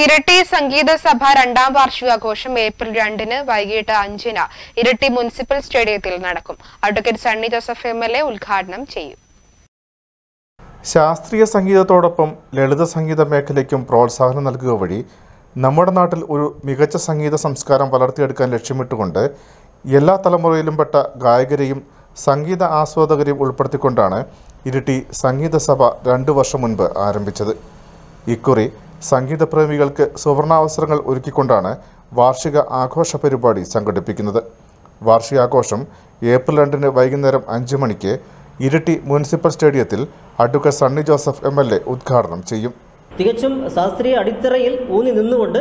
ഇരട്ടി സംഗീത സഭ രണ്ടാം വാർഷികാഘോഷം ഏപ്രിൽ രണ്ടിന് വൈകിട്ട് അഞ്ചിന് ഇരട്ടി മുനിസിപ്പൽ സ്റ്റേഡിയത്തിൽ നടക്കും. Advocate Sunny Joseph M L A ഉദ്ഘാടനം ചെയ്യും. ശാസ്ത്രീയ സംഗീതത്തോടൊപ്പം ലളിത സംഗീത മേഖലയ്ക്കും പ്രോത്സാഹനം നൽകുക വഴി നമ്മുടെ നാട്ടിൽ ഒരു മികച്ച സംഗീത സംസ്കാരം വളർത്തിയെടുക്കാൻ ലക്ഷ്യമിട്ടുകൊണ്ട് എല്ലാ തലമുറയിലും പെട്ട ഗായകരെയും സംഗീത ആസ്വാദകരെയും ഉൾപ്പെടുത്തിക്കൊണ്ടാണ് ഇരട്ടി സംഗീത സഭ രണ്ടു വർഷം മുൻപ് ആരംഭിച്ചത്. ഇക്കുറി സംഗീതപ്രേമികൾക്ക് സുവർണാവസരങ്ങൾ ഒരുക്കിക്കൊണ്ടാണ് വാർഷിക ആഘോഷ പരിപാടി സംഘടിപ്പിക്കുന്നത്. വാർഷികാഘോഷം ഏപ്രിൽ രണ്ടിന് വൈകുന്നേരം അഞ്ച് മണിക്ക് ഇരിട്ടി മുനിസിപ്പൽ സ്റ്റേഡിയത്തിൽ advocate Sunny Joseph M L A ഉദ്ഘാടനം ചെയ്യും. തികച്ചും ശാസ്ത്രീയ അടിത്തറയിൽ ഊന്നി നിന്നുകൊണ്ട്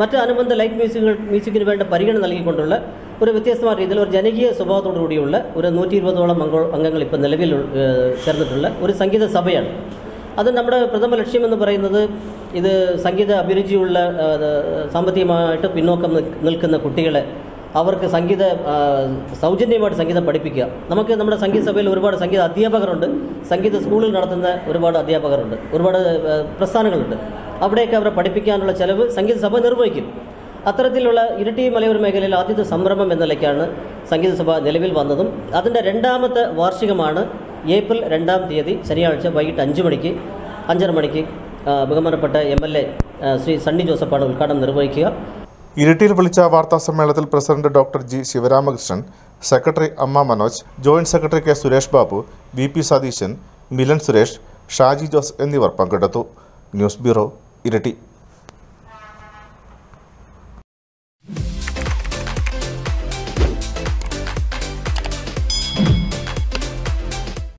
മറ്റ് അനുബന്ധ ലൈറ്റ് മ്യൂസിക്കുകൾ മ്യൂസിക്കിന് വേണ്ട പരിഗണന നൽകിക്കൊണ്ടുള്ള ഒരു വ്യത്യസ്തമായ രീതിയിൽ ഒരു ജനകീയ സ്വഭാവത്തോടു കൂടിയുള്ള ഒരു നൂറ്റി ഇരുപതോളം അംഗങ്ങൾ ഇപ്പോൾ നിലവിൽ ചേർന്നിട്ടുള്ള ഒരു സംഗീത സഭയാണ്. അത് നമ്മുടെ പ്രഥമ ലക്ഷ്യമെന്ന് പറയുന്നത് ഇത് സംഗീത അഭിരുചിയുള്ള സാമ്പത്തികമായിട്ട് പിന്നോക്കം നിൽക്കുന്ന കുട്ടികളെ അവർക്ക് സംഗീത സൗജന്യമായിട്ട് സംഗീതം പഠിപ്പിക്കുക. നമുക്ക് നമ്മുടെ സംഗീത സഭയിൽ ഒരുപാട് സംഗീത അധ്യാപകരുണ്ട്. സംഗീത സ്കൂളിൽ നടത്തുന്ന ഒരുപാട് അധ്യാപകരുണ്ട്. ഒരുപാട് പ്രസ്ഥാനങ്ങളുണ്ട്. അവിടെയൊക്കെ അവരെ പഠിപ്പിക്കാനുള്ള ചെലവ് സംഗീത സഭ നിർവഹിക്കും. അത്തരത്തിലുള്ള ഇരട്ടി മലയോര മേഖലയിൽ ആദ്യത്തെ സംരംഭം എന്ന നിലയ്ക്കാണ് സംഗീത സഭ നിലവിൽ വന്നതും. അതിന്റെ രണ്ടാമത്തെ വാർഷികമാണ് ഏപ്രിൽ രണ്ടാം തീയതി ശനിയാഴ്ച വൈകിട്ട് അഞ്ച് മണിക്ക് അഞ്ചര മണിക്ക് ബഹുമാനപ്പെട്ട M L A Shri Sunny ജോസഫാണ് ഉദ്ഘാടനം നിർവഹിക്കുക. ഇരിട്ടിയിൽ വിളിച്ച വാർത്താ സമ്മേളനത്തിൽ president doctor G Sivaramakrishnan secretary അമ്മ Manoj joint secretary K Suresh Babu V P Satheesan Milan Suresh Shaji Jose എന്നിവർ പങ്കെടുത്തു. News bureau Iritty.